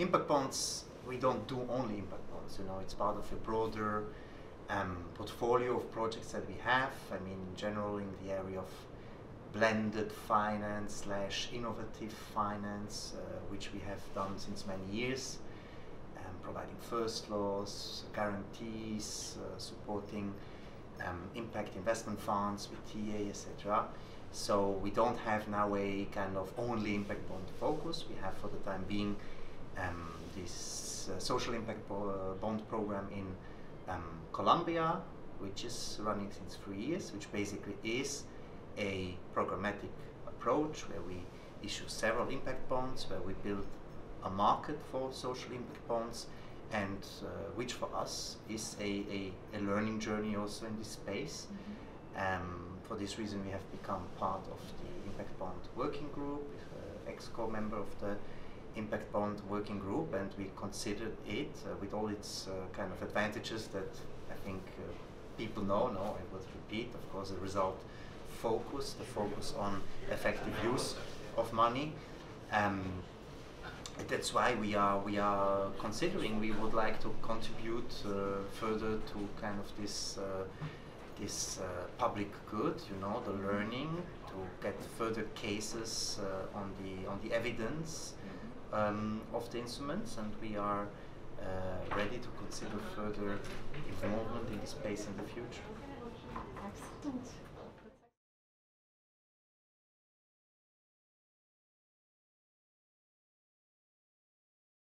impact bonds, we don't do only impact bonds. You know, it's part of a broader um, portfolio of projects that we have. I mean, in general, in the area of blended finance slash innovative finance, uh, which we have done since many years, um, providing first loss, guarantees, uh, supporting um, impact investment funds with TA, etc. So we don't have now a kind of only impact bond focus. We have for the time being um, this uh, social impact bond program in um, Colombia, which is running since three years, which basically is a programmatic approach where we issue several impact bonds, where we build a market for social impact bonds, and uh, which for us is a, a, a, learning journey also in this space. Mm-hmm. Um, for this reason, we have become part of the Impact Bond Working Group, uh, ex-co member of the Impact Bond Working Group, and we considered it uh, with all its uh, kind of advantages that I think uh, people know. No, I would repeat, of course, the result focus, the focus on effective use of money. Um, that's why we are we are considering we would like to contribute uh, further to kind of this uh, this uh, public good, you know, the learning to get further cases uh, on the on the evidence um, of the instruments, and we are uh, ready to consider further involvement in the space in the future. Excellent.